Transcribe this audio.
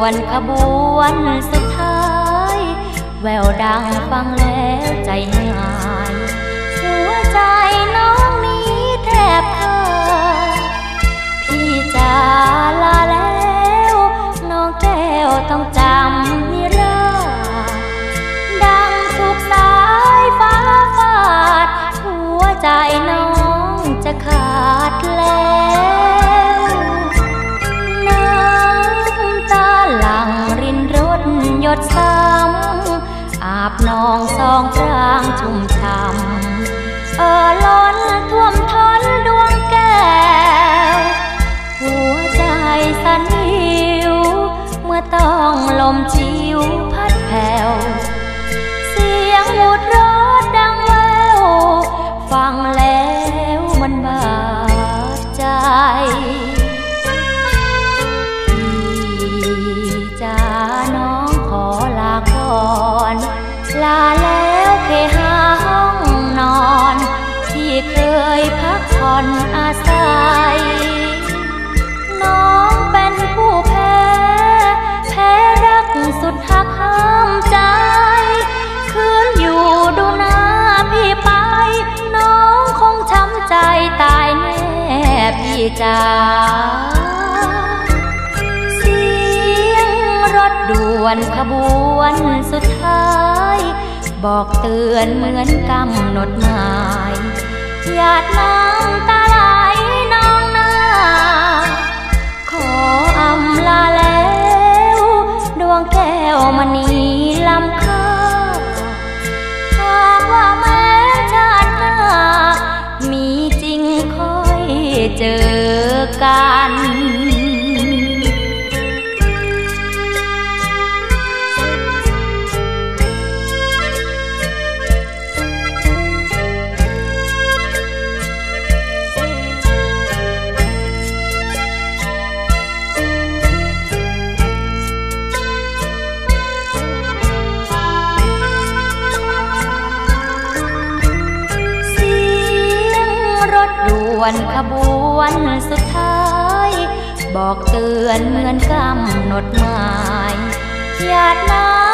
วนขบวนสุดท้าย แววดังฟังแล้วใจหาย หัวใจน้องนี้แทบขาดพี่จะลาแล้ว น้องแก้วต้องจำนิราดังสุกสายฟ้าฟาด หัวใจน้องจะขาดแล้ว ดซ้ำอาบนองสองพรางชุ่มช่ำเออล้นท่วมท้นดวงแก้ว หัวใจสั่นหิว เมื่อต้องลมจิวพัดแผ่วาแล้วเคหาห้องนอน ที่เคยพักผ่อนอาศัย น้องเป็นผู้แพ้ แพ้รักสุดหักห้ามใจ คืนอยู่ดูหน้าพี่ไป น้องคงช้ำใจตายแน่พี่จ๋าเสียงรถด่วนขบวนสุดท้าย บอกเตือนเหมือนกำหนดหมายหยาดน้ำตาไหลนองหน้า ขออำลาแล้ว ดวงแก้วมณีลำค่าหากว่าแม้ชาติหน้า มีจริงค่อยเจอกัน ถด่วนขบวนสุดท้าย บอกเตือนเหมือนกำหนดหมายหยาดน้ำ